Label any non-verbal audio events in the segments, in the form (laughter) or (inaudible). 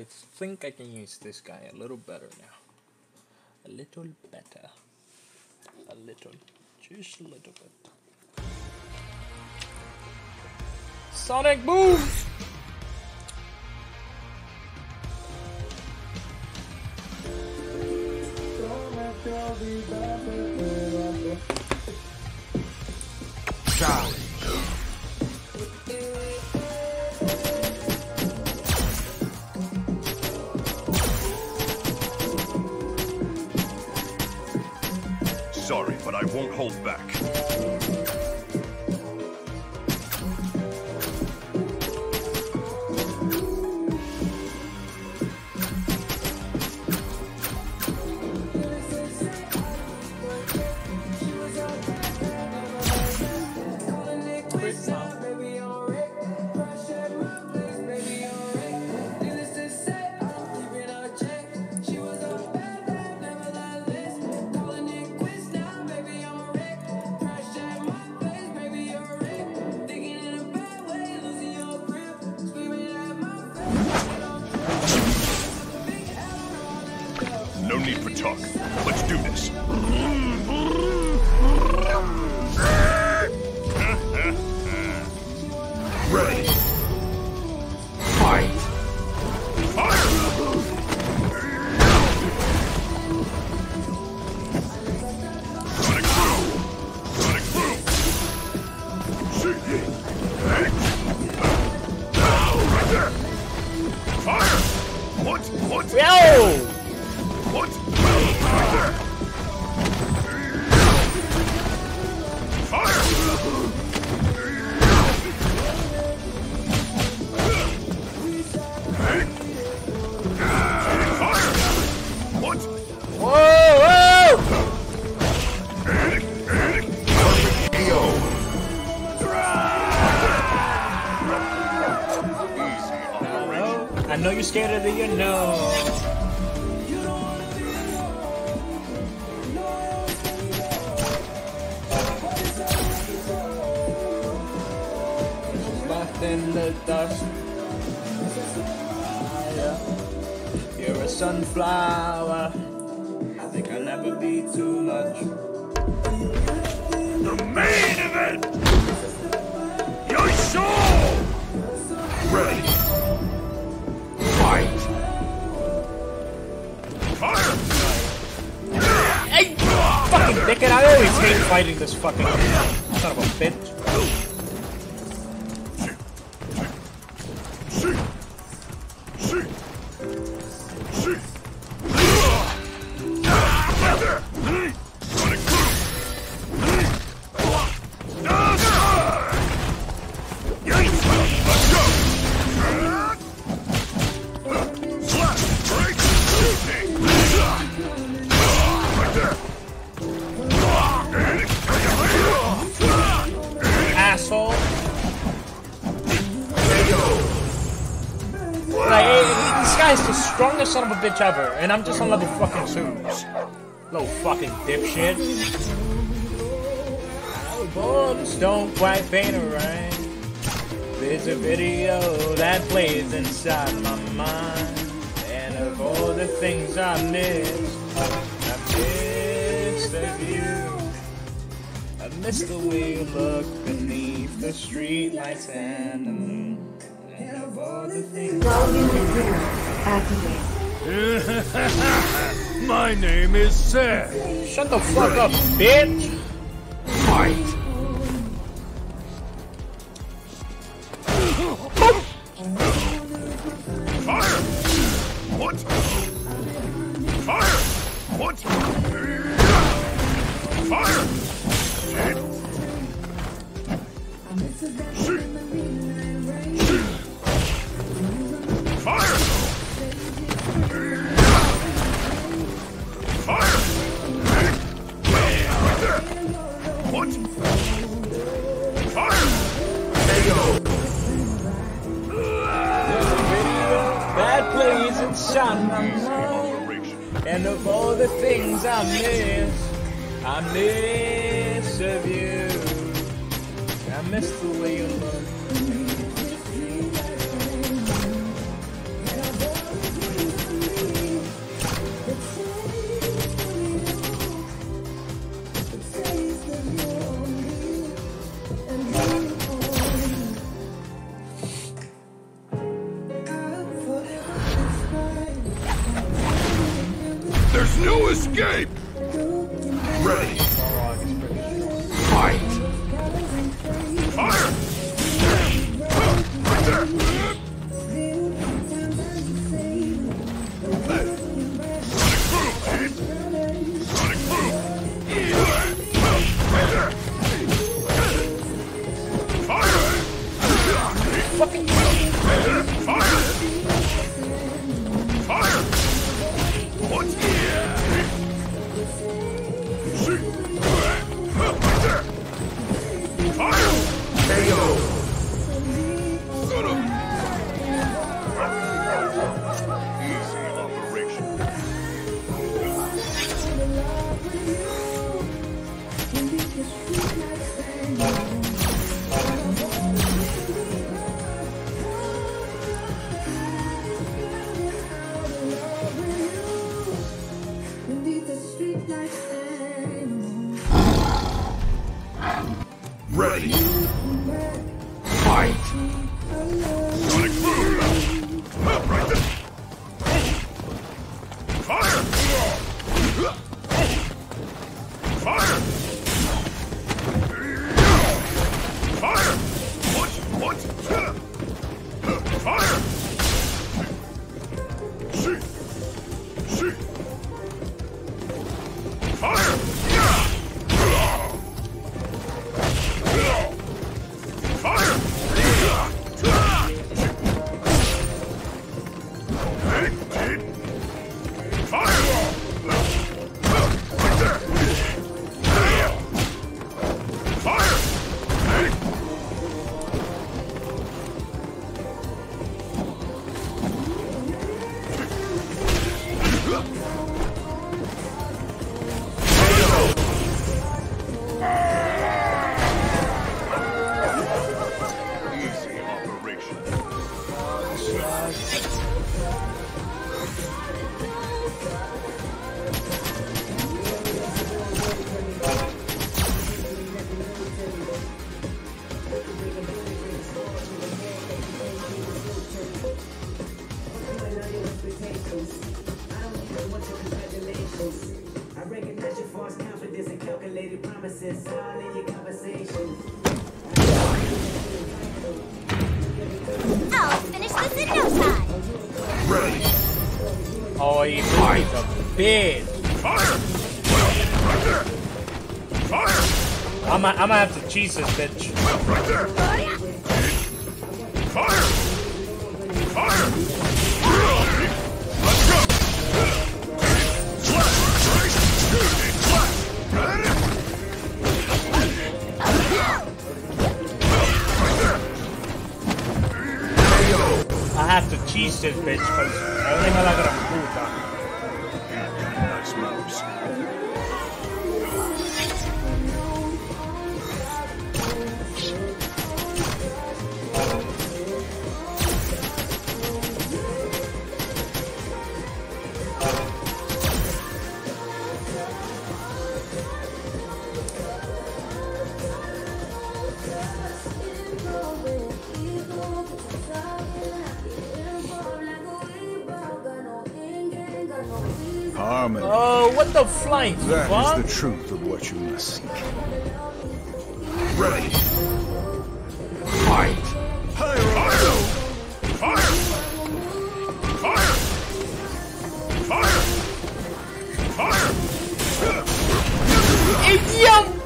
I think I can use this guy a little better now. A little better. A little. Just a little bit. Sonic Boom! Sorry, but I won't hold back. Talk. Let's do this. Mm. You're a sunflower. They can never be too much. The main event! Yo show! Ready. Fight! Fire! Hey! Fucking dickhead, I always hate fighting this fucking son of a bitch. Bitch ever, and I'm just on level fucking two. Little fucking dipshit. Bullets don't quite paint it right. There's a video that plays inside my mind, and of all the things I missed, I missed the view. I miss the way you look beneath the streetlights and the moon. And of all the things Volume zero. (laughs) My name is Seth. Shut the fuck up, bitch! Fight! There's no escape! Ready! Oh, you is a bitch. Fire! Right there! Fire! I'm gonna I'm gonna have to cheese this bitch. Right there! Fire! Fire! Let's go! Slash! Trace! Slash! Right there! I have to cheese this bitch because I only have like a the That fuck? is the truth of what you must seek. Ready. Fight! Fire! Fire! Fire! Fire! Fire! Idiot!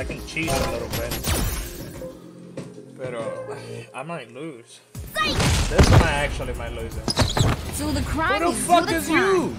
I can cheat a little bit. But uh, I might lose. This one I actually might lose it. Do the crime, Who the fuck do the is you?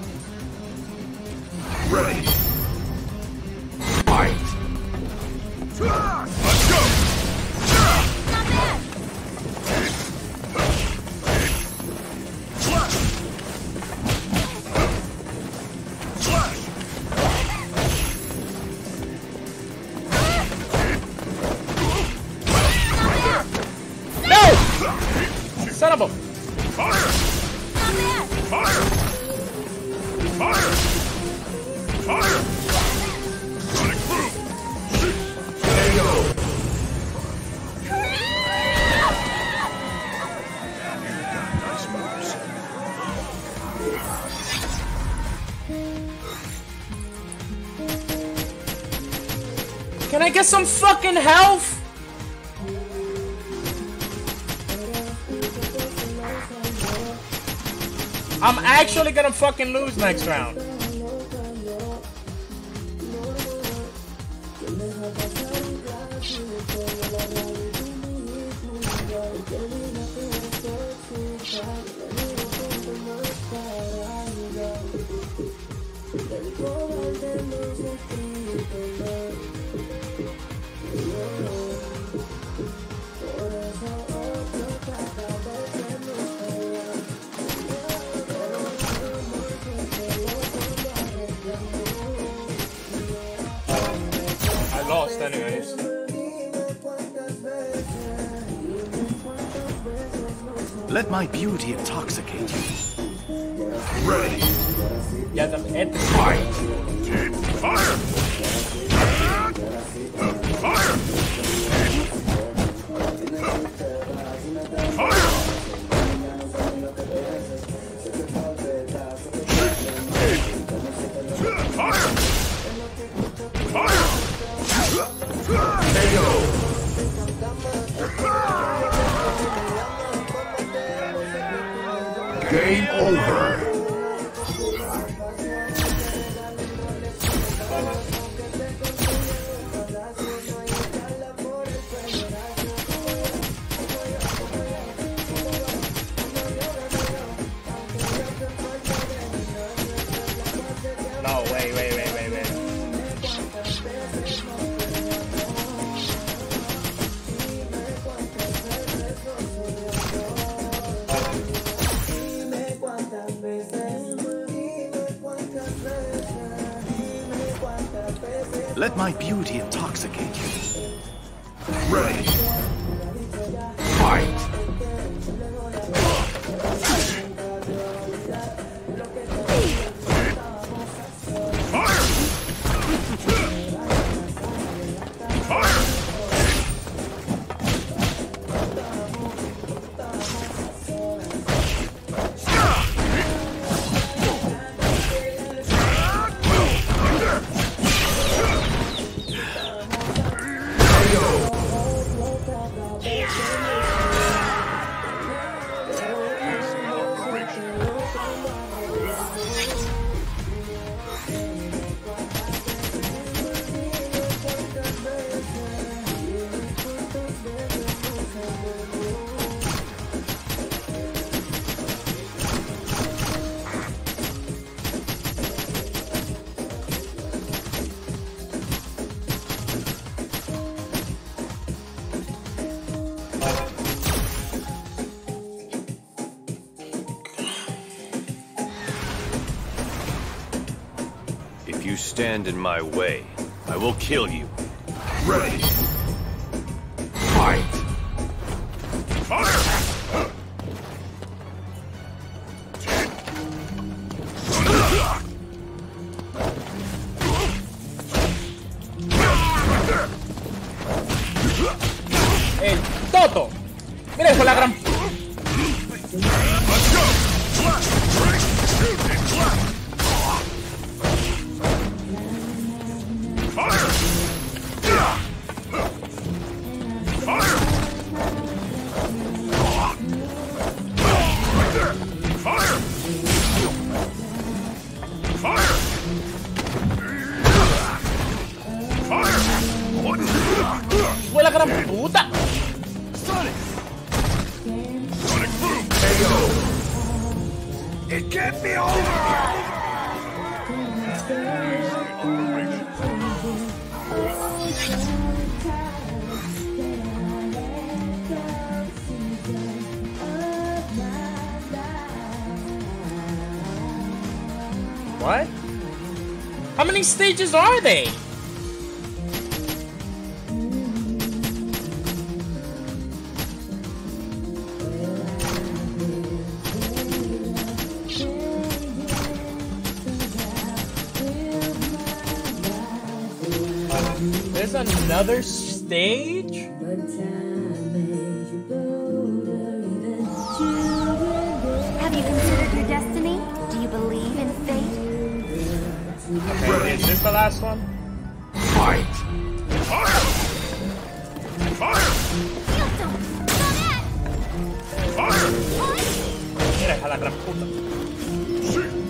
Get some fucking health? I'm actually gonna fucking lose next round. Anyways. Let my beauty intoxicate you. Ready. Yeah, the head. Fight. Fire. Fire. Game over. Stand in my way, I will kill you. Ready. are they? the last one? Fight! Fire! Fire! Fire!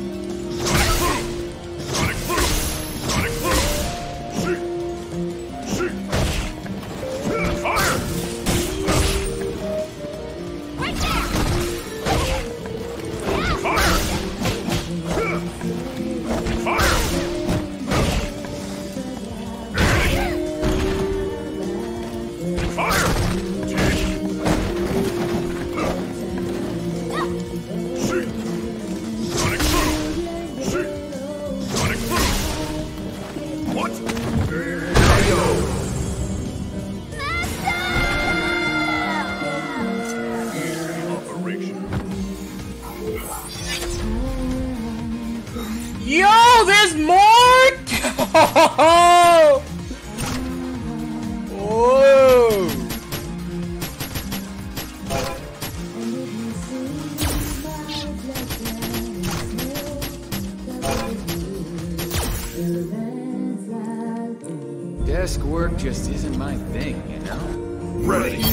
Desk work just isn't my thing, you know? Ready!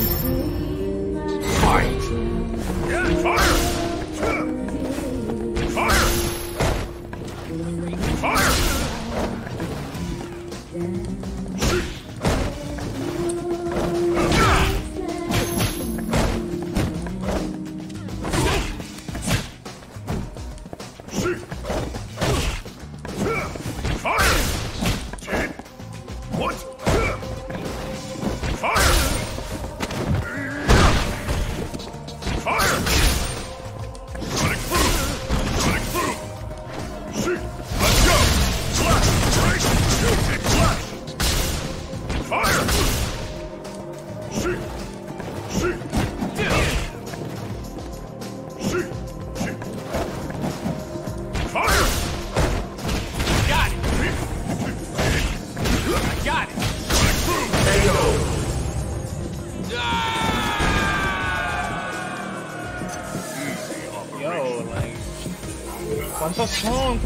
Fight! Fire!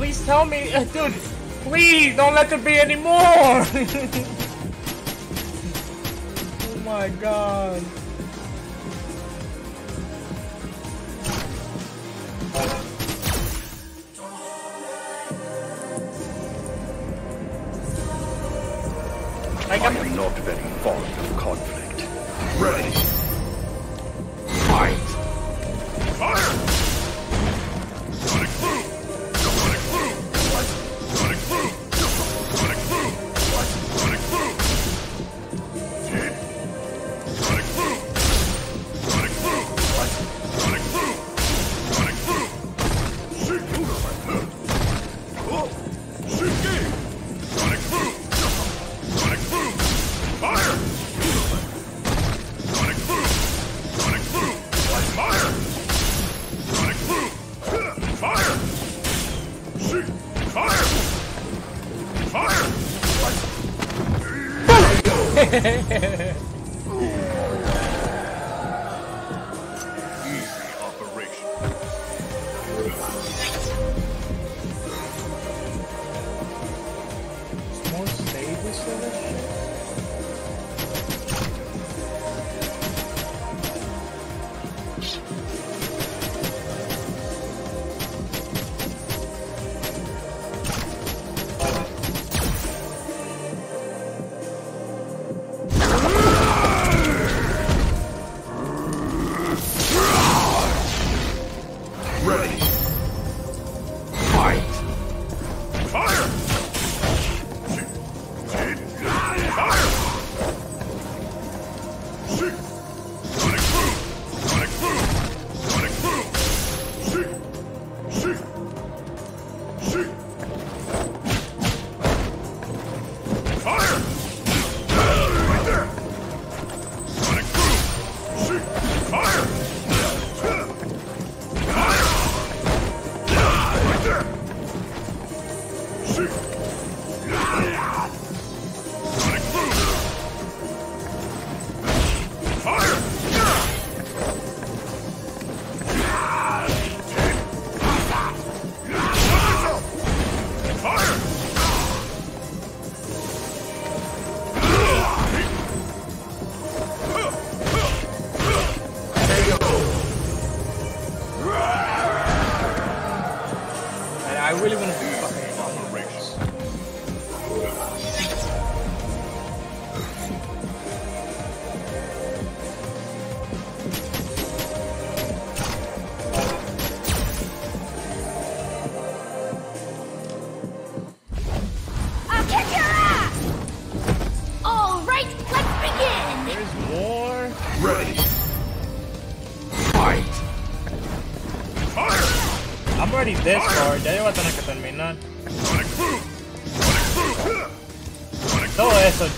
Please tell me, uh, dude. Please don't let there be any more. (laughs) oh my god.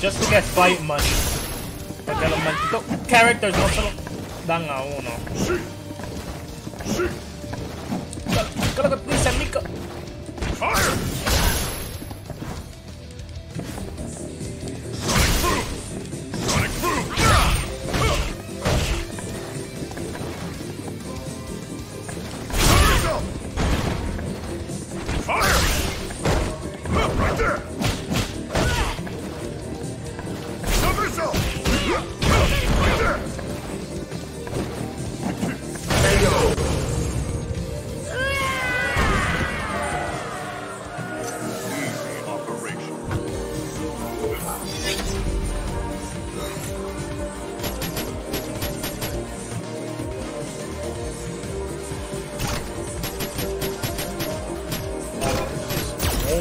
just to get fight money. Development. Characters, also. no solo dan a uno.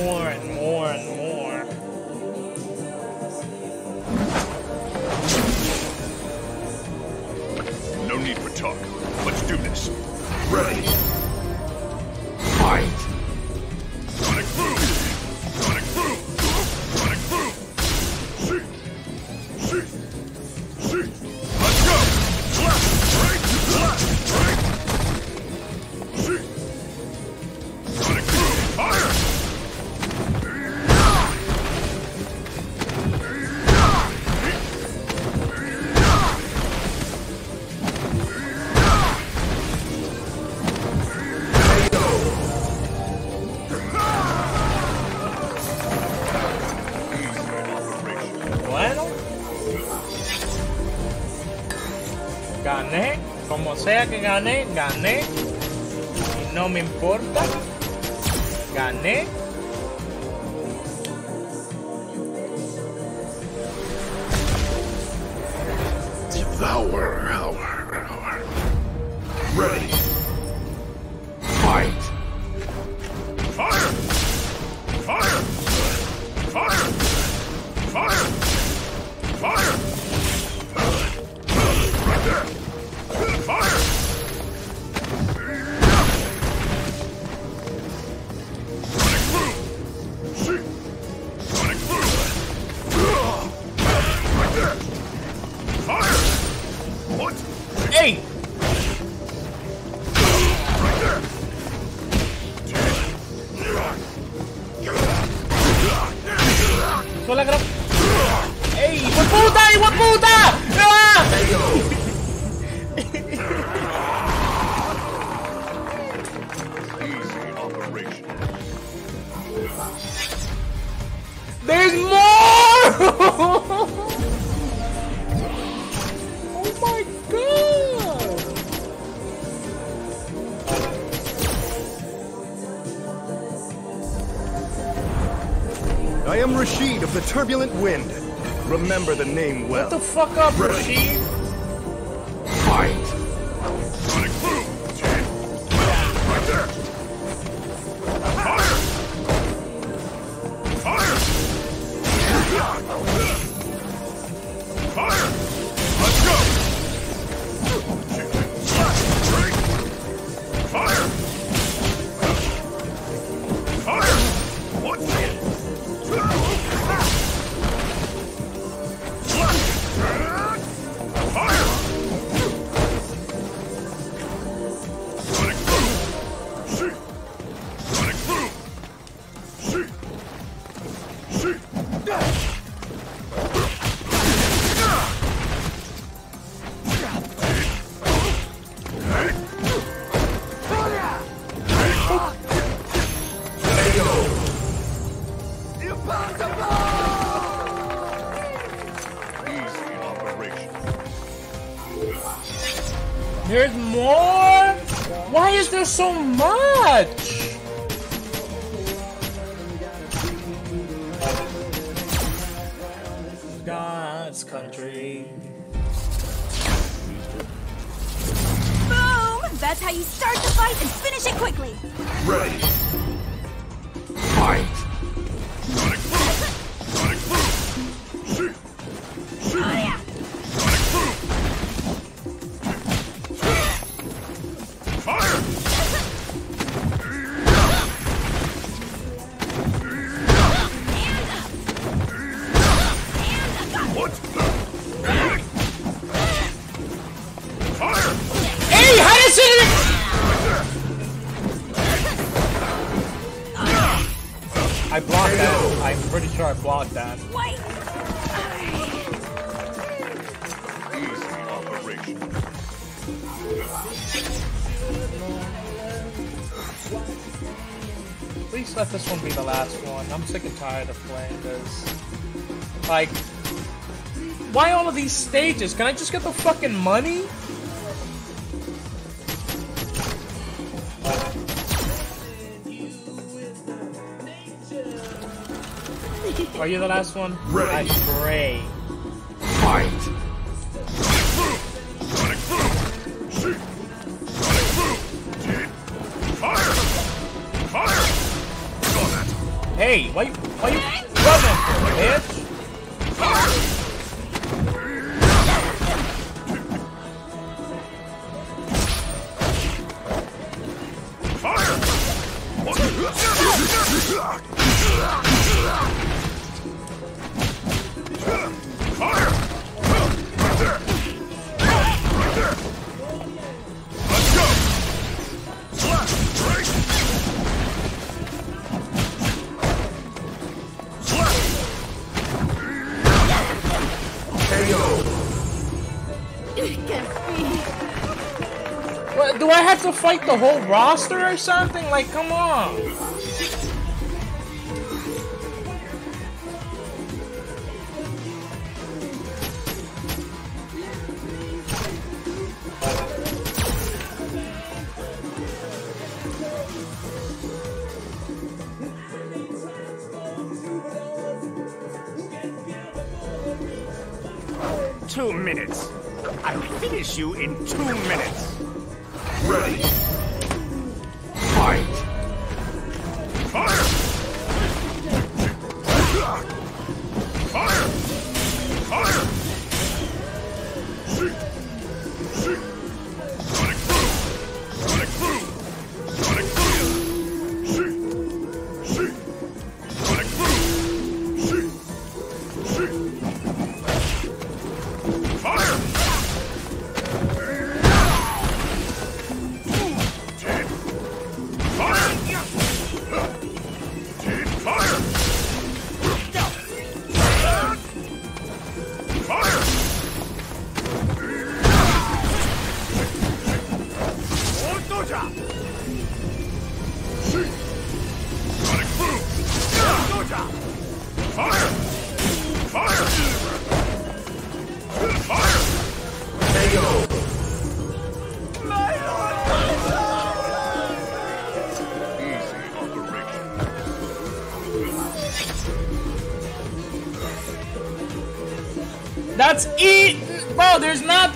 more and more and more. sea que gané, gané. Y no me importa. Gané. turbulent wind. Remember the name well. Shut the fuck up, Rashid! Wait! Easy operation. Please let this one be the last one. I'm sick and tired of playing this. Like, why all of these stages? Can I just get the fucking money? Are you the last one? Ready. I pray. fight the whole roster or something? Like, come on.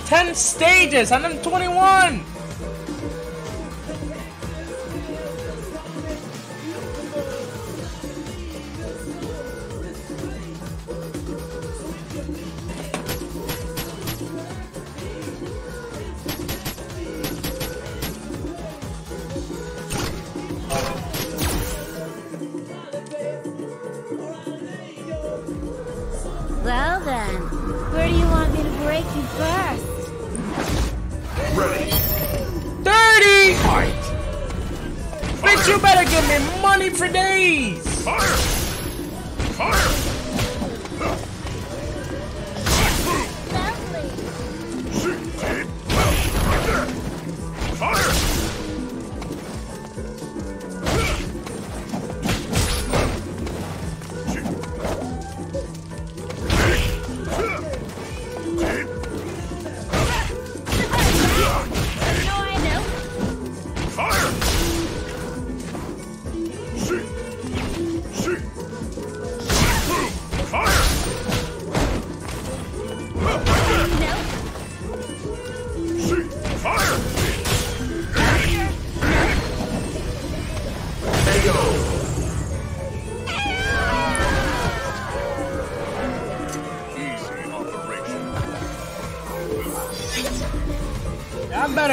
10 stages. I'm in 21.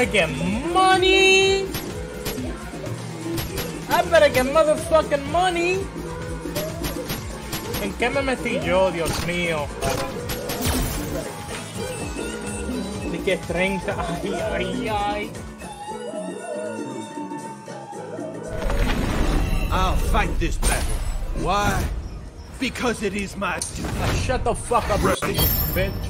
Better get money. I better get motherfucking money. ¿En qué me metí yo, Dios mío? Ni que 30. Ay, ay, ay. I'll fight this battle. Why? Because it is my duty. Shut the fuck up, you stupid bitch.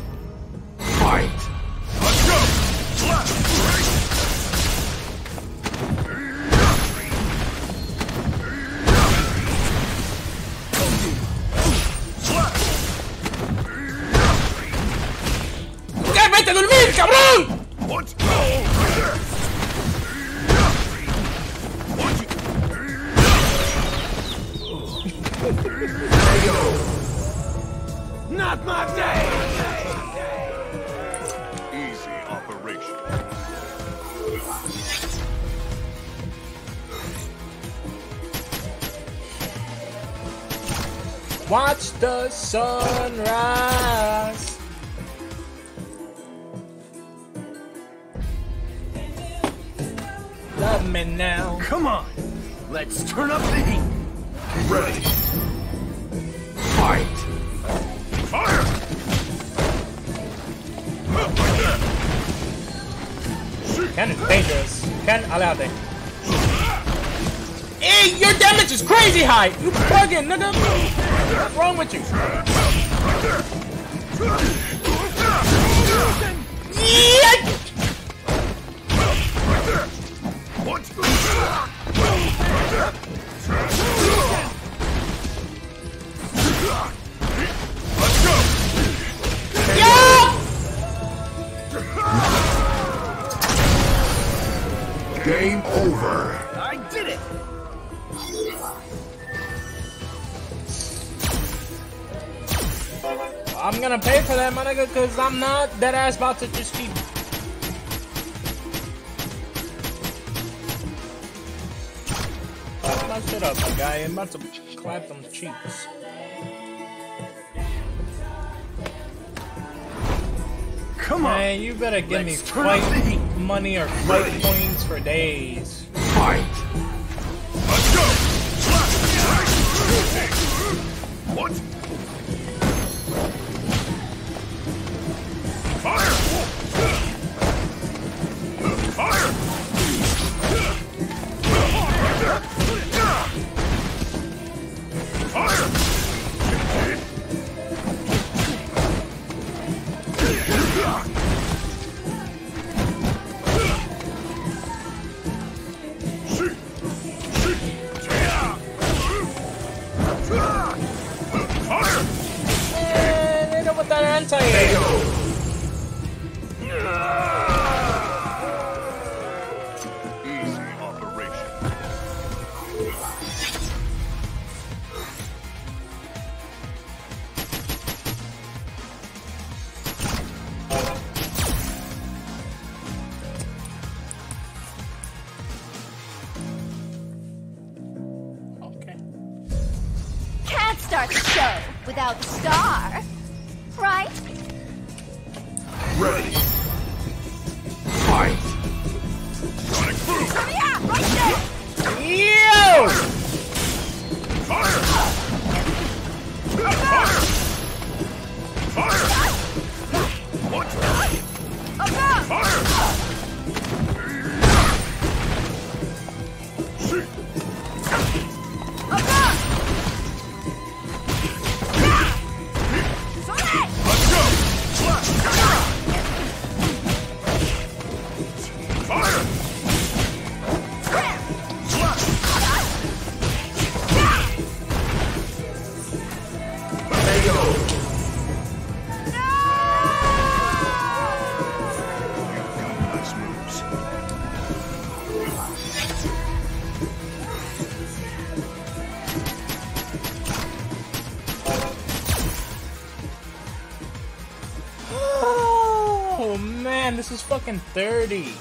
Cabrón! What? Not my day! Easy operation. Watch the sunrise. Let's turn up the heat! Ready. Fight. Fire. Ken is dangerous. Ken, aléjate. Hey, your damage is crazy high! You bugging, nigga! What's wrong with you? Yeah! Game over. I did it! I'm gonna pay for that, my nigga, because I'm not dead ass about to just keep. Fuck my shit up, my guy. I'm about to clap them cheeks. Come on! Man, you better give Let's me turn money or fight points for days. Fight. proud star. man, this is fucking 30.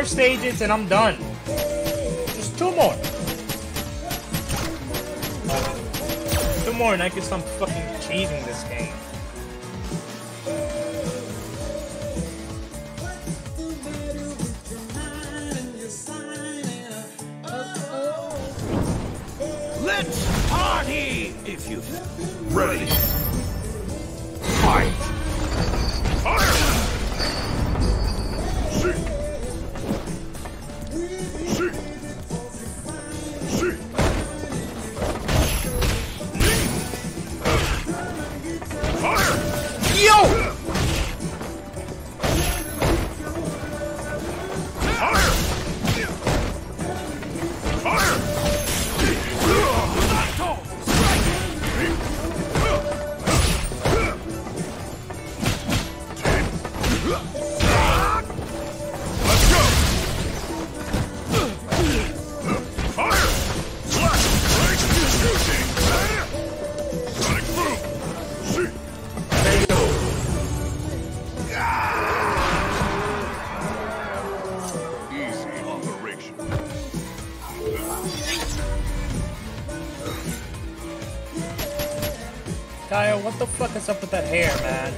more stages and I'm done. Just two more. Two more and I can stop fucking cheating this game. The fuck is up with that hair, man?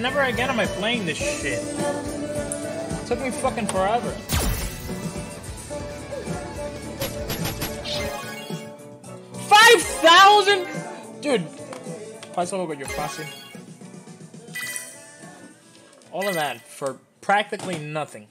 Never again am I playing this shit. It took me fucking forever. Five thousand, dude. Pass over your fácil. All of that for practically nothing.